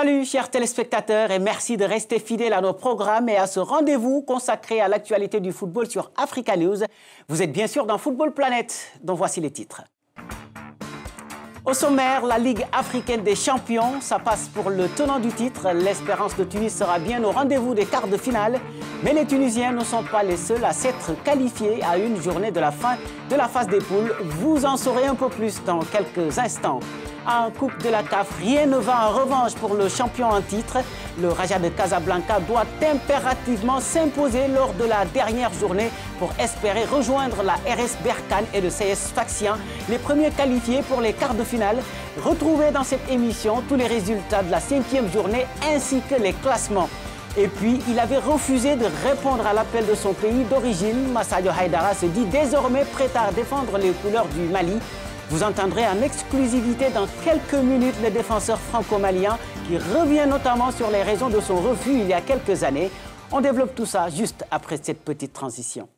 Salut chers téléspectateurs et merci de rester fidèles à nos programmes et à ce rendez-vous consacré à l'actualité du football sur Africa News. Vous êtes bien sûr dans Football Planet, dont voici les titres. Au sommaire, la Ligue africaine des champions, ça passe pour le tenant du titre. L'espérance de Tunis sera bien au rendez-vous des quarts de finale. Mais les Tunisiens ne sont pas les seuls à s'être qualifiés à une journée de la fin de la phase des poules. Vous en saurez un peu plus dans quelques instants en Coupe de la CAF. Rien ne va en revanche pour le champion en titre. Le Raja de Casablanca doit impérativement s'imposer lors de la dernière journée pour espérer rejoindre la RS Berkane et le CS Faxian, les premiers qualifiés pour les quarts de finale. Retrouvez dans cette émission tous les résultats de la cinquième journée ainsi que les classements. Et puis, il avait refusé de répondre à l'appel de son pays d'origine. Massadio Haidara se dit désormais prêt à défendre les couleurs du Mali vous entendrez en exclusivité dans quelques minutes le défenseur franco-malien qui revient notamment sur les raisons de son refus il y a quelques années. On développe tout ça juste après cette petite transition.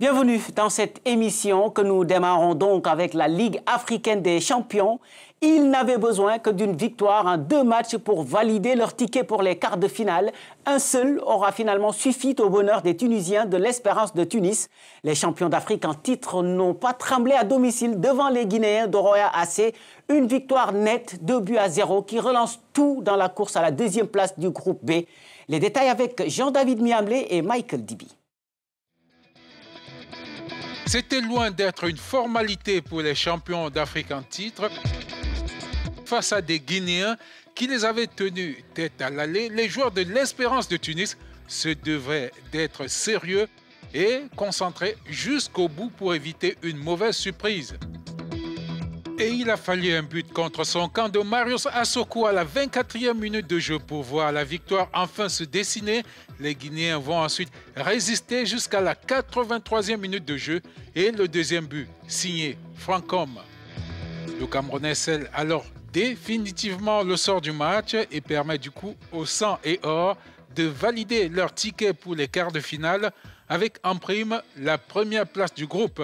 Bienvenue dans cette émission que nous démarrons donc avec la Ligue africaine des champions. Ils n'avaient besoin que d'une victoire en deux matchs pour valider leur ticket pour les quarts de finale. Un seul aura finalement suffi au bonheur des Tunisiens de l'Espérance de Tunis. Les champions d'Afrique en titre n'ont pas tremblé à domicile devant les Guinéens d'Oroya AC. Une victoire nette, deux buts à zéro, qui relance tout dans la course à la deuxième place du groupe B. Les détails avec Jean-David Miamlé et Michael Dibi. C'était loin d'être une formalité pour les champions d'Afrique en titre. Face à des Guinéens qui les avaient tenus tête à l'allée, les joueurs de l'Espérance de Tunis se devaient d'être sérieux et concentrés jusqu'au bout pour éviter une mauvaise surprise. Et il a fallu un but contre son camp de Marius Asoko à la 24e minute de jeu pour voir la victoire enfin se dessiner. Les Guinéens vont ensuite résister jusqu'à la 83e minute de jeu et le deuxième but signé Francom. Le Camerounais scelle alors définitivement le sort du match et permet du coup au sang et or de valider leur ticket pour les quarts de finale avec en prime la première place du groupe.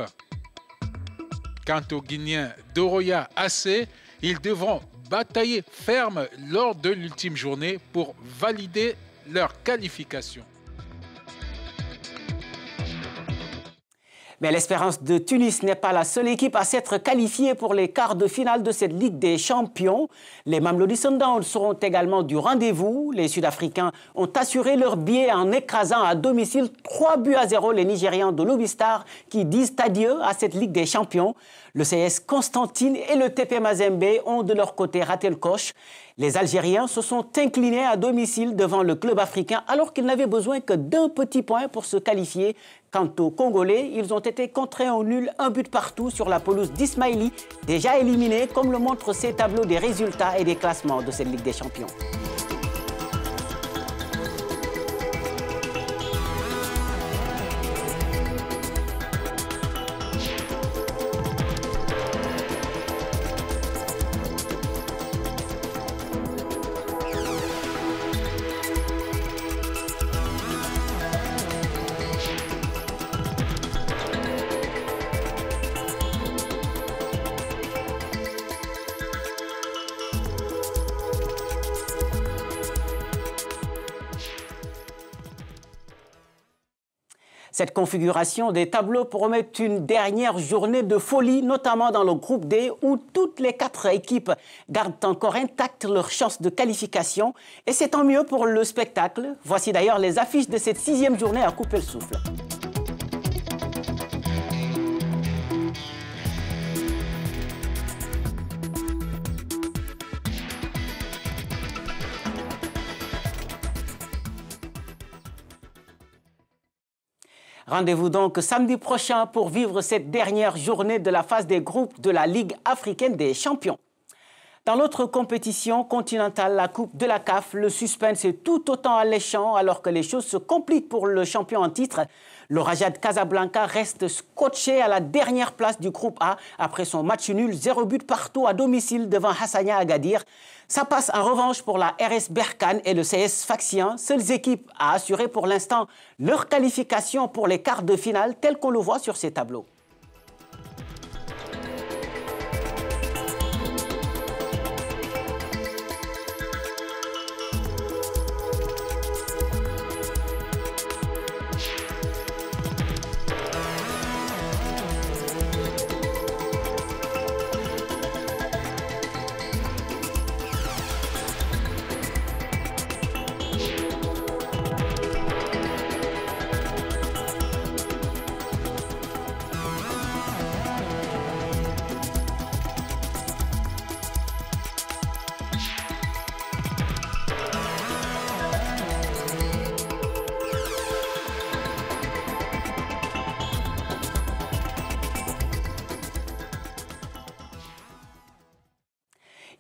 Quant aux Guinéens d'Oroya AC, ils devront batailler ferme lors de l'ultime journée pour valider leur qualification. Mais l'Espérance de Tunis n'est pas la seule équipe à s'être qualifiée pour les quarts de finale de cette Ligue des Champions. Les Mamelody Sundowns seront également du rendez-vous. Les Sud-Africains ont assuré leur billet en écrasant à domicile 3 buts à 0 les Nigérians de Lobistar qui disent adieu à cette Ligue des Champions. Le CS Constantine et le TP Mazembe ont de leur côté raté le coche. Les Algériens se sont inclinés à domicile devant le club africain alors qu'ils n'avaient besoin que d'un petit point pour se qualifier. Quant aux Congolais, ils ont été contraints au nul un but partout sur la pelouse d'Ismaili, déjà éliminé comme le montrent ces tableaux des résultats et des classements de cette Ligue des Champions. Cette configuration des tableaux promet une dernière journée de folie, notamment dans le groupe D, où toutes les quatre équipes gardent encore intactes leurs chances de qualification. Et c'est tant mieux pour le spectacle. Voici d'ailleurs les affiches de cette sixième journée à couper le souffle. Rendez-vous donc samedi prochain pour vivre cette dernière journée de la phase des groupes de la Ligue africaine des champions. Dans l'autre compétition continentale, la Coupe de la CAF, le suspense est tout autant alléchant alors que les choses se compliquent pour le champion en titre. Le Raja Casablanca reste scotché à la dernière place du groupe A après son match nul, zéro but partout à domicile devant Hassania Agadir. Ça passe en revanche pour la RS Berkane et le CS Faxian, seules équipes à assurer pour l'instant leur qualification pour les quarts de finale tels qu'on le voit sur ces tableaux.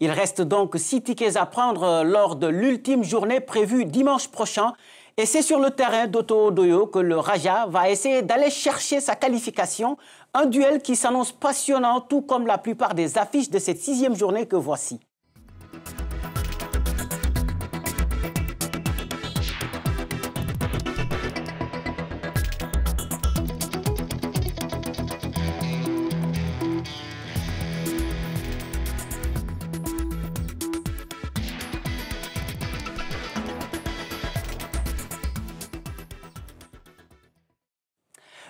Il reste donc six tickets à prendre lors de l'ultime journée prévue dimanche prochain. Et c'est sur le terrain d'Oto Odoyo que le Raja va essayer d'aller chercher sa qualification. Un duel qui s'annonce passionnant, tout comme la plupart des affiches de cette sixième journée que voici.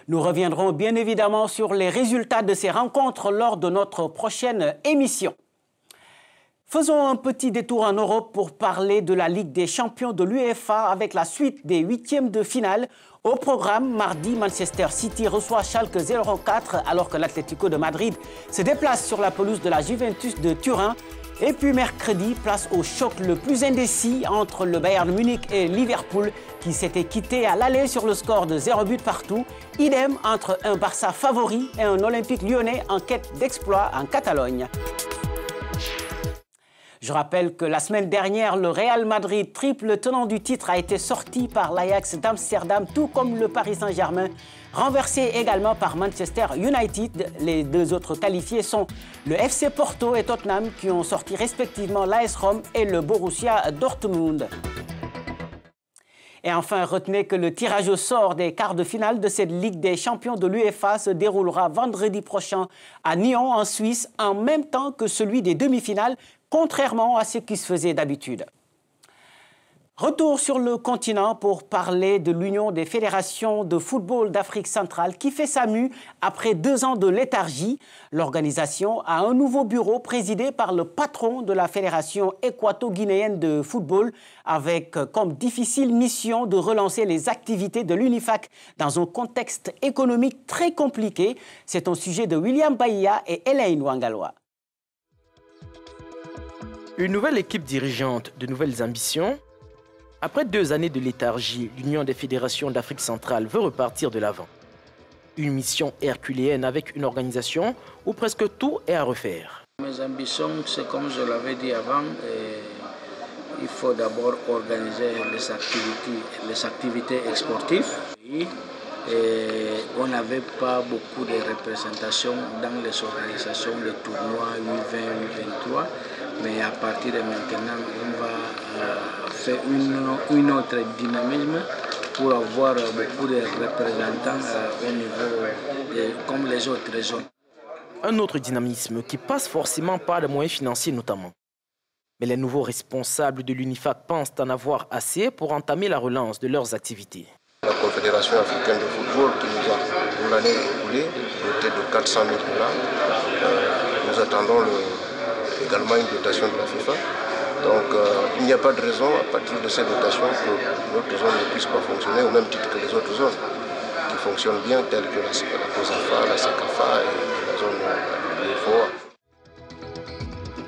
Nous reviendrons bien évidemment sur les résultats de ces rencontres lors de notre prochaine émission. Faisons un petit détour en Europe pour parler de la Ligue des champions de l'UEFA avec la suite des huitièmes de finale. Au programme, mardi, Manchester City reçoit Schalke 04 alors que l'Atlético de Madrid se déplace sur la pelouse de la Juventus de Turin. Et puis mercredi, place au choc le plus indécis entre le Bayern Munich et Liverpool qui s'était quitté à l'aller sur le score de 0 but partout. Idem entre un Barça favori et un Olympique lyonnais en quête d'exploit en Catalogne. Je rappelle que la semaine dernière, le Real Madrid, triple tenant du titre, a été sorti par l'Ajax d'Amsterdam, tout comme le Paris Saint-Germain, renversé également par Manchester United. Les deux autres qualifiés sont le FC Porto et Tottenham, qui ont sorti respectivement l'AS Rome et le Borussia Dortmund. Et enfin, retenez que le tirage au sort des quarts de finale de cette Ligue des champions de l'UEFA se déroulera vendredi prochain à Nyon, en Suisse, en même temps que celui des demi-finales, contrairement à ce qui se faisait d'habitude. Retour sur le continent pour parler de l'Union des fédérations de football d'Afrique centrale qui fait sa mue après deux ans de léthargie. L'organisation a un nouveau bureau présidé par le patron de la Fédération équato-guinéenne de football avec comme difficile mission de relancer les activités de l'UNIFAC dans un contexte économique très compliqué. C'est un sujet de William Bahia et Elaine Wangaloa. Une nouvelle équipe dirigeante, de nouvelles ambitions après deux années de léthargie, l'Union des fédérations d'Afrique centrale veut repartir de l'avant. Une mission herculéenne avec une organisation où presque tout est à refaire. Mes ambitions, c'est comme je l'avais dit avant, il faut d'abord organiser les activités, les activités exportives. Et on n'avait pas beaucoup de représentation dans les organisations, les tournois U20, U23, mais à partir de maintenant, on va euh, faire une, autre dynamisme pour avoir beaucoup de représentants euh, au niveau comme les autres régions. Un autre dynamisme qui passe forcément par les moyens financiers notamment. Mais les nouveaux responsables de l'UNIFAC pensent en avoir assez pour entamer la relance de leurs activités. La Confédération africaine de football qui nous a, pour l'année écoulée, doté de 400 000 dollars. Euh, nous attendons également une dotation de la FIFA. Donc euh, il n'y a pas de raison à partir de ces dotations que notre zone ne puisse pas fonctionner au même titre que les autres zones qui fonctionnent bien telles que la, COSAFA, la SACAFA et la zone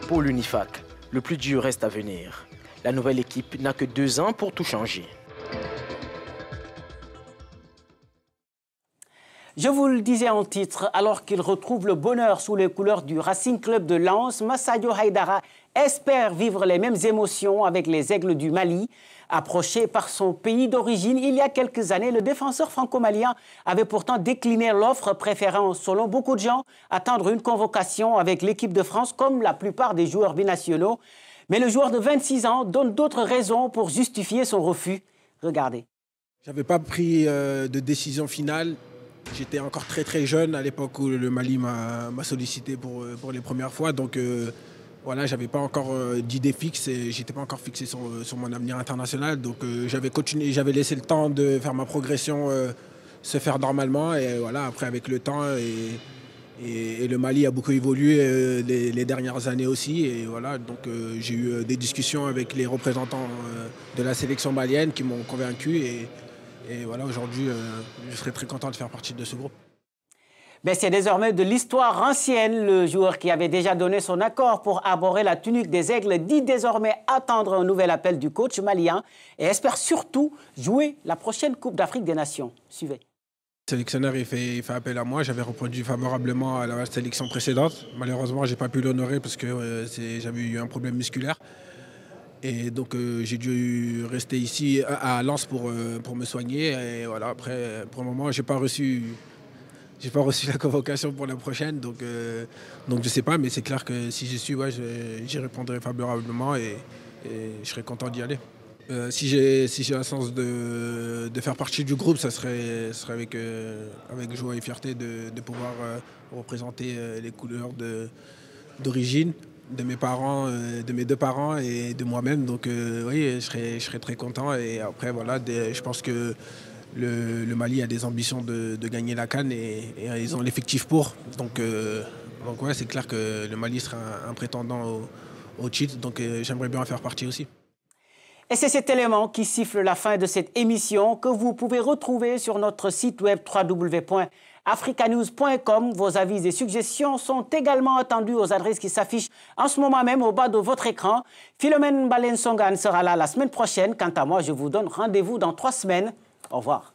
de Pour l'UNIFAC, le plus dur reste à venir. La nouvelle équipe n'a que deux ans pour tout changer. Je vous le disais en titre, alors qu'il retrouve le bonheur sous les couleurs du Racing Club de Lens, Massadio Haidara espère vivre les mêmes émotions avec les Aigles du Mali. Approché par son pays d'origine il y a quelques années, le défenseur franco-malien avait pourtant décliné l'offre, préférant, selon beaucoup de gens, attendre une convocation avec l'équipe de France comme la plupart des joueurs binationaux. Mais le joueur de 26 ans donne d'autres raisons pour justifier son refus. Regardez. Je n'avais pas pris euh, de décision finale J'étais encore très très jeune à l'époque où le Mali m'a sollicité pour, euh, pour les premières fois. Donc euh, voilà, j'avais pas encore euh, d'idée fixe et j'étais pas encore fixé sur, sur, mon avenir international. Donc j'avais continué, j'avais laissé le temps de faire ma progression se faire normalement. Et voilà, après avec le temps et, le Mali a beaucoup évolué les, dernières années aussi. Et voilà, donc j'ai eu des discussions avec les représentants de la sélection malienne qui m'ont convaincu. Et, voilà, aujourd'hui, euh, je serais très content de faire partie de ce groupe. Mais c'est désormais de l'histoire ancienne. Le joueur qui avait déjà donné son accord pour aborder la tunique des aigles dit désormais attendre un nouvel appel du coach malien et espère surtout jouer la prochaine Coupe d'Afrique des Nations. Suivez. Le sélectionneur il fait, fait, appel à moi. J'avais répondu favorablement à la sélection précédente. Malheureusement, je n'ai pas pu l'honorer parce que euh, j'avais eu un problème musculaire. Et donc euh, j'ai dû rester ici à, Lens pour, euh, pour me soigner. Et voilà, après, pour le moment, je n'ai pas reçu. J'ai pas reçu la convocation pour la prochaine, donc, euh, donc je sais pas, mais c'est clair que si je suis, j'y répondrai favorablement et, je serai content d'y aller. si j'ai si la chance de, de, faire partie du groupe, ça serait, serait avec, avec joie et fierté de, de pouvoir représenter les couleurs d'origine de mes parents, euh, de mes deux parents et de moi-même. Donc euh, oui, je serais, je serais très content. Et après, voilà, je pense que le, Mali a des ambitions de, gagner la Cannes et, ils ont l'effectif pour. Donc, euh, donc ouais, c'est clair que le Mali sera un, prétendant au, au, titre. Donc j'aimerais bien en faire partie aussi. Et c'est cet élément qui siffle la fin de cette émission que vous pouvez retrouver sur notre site web www africanews.com. Vos avis et suggestions sont également attendus aux adresses qui s'affichent en ce moment même au bas de votre écran. Philomène Balen sera là la semaine prochaine. Quant à moi, je vous donne rendez-vous dans trois semaines. Au revoir.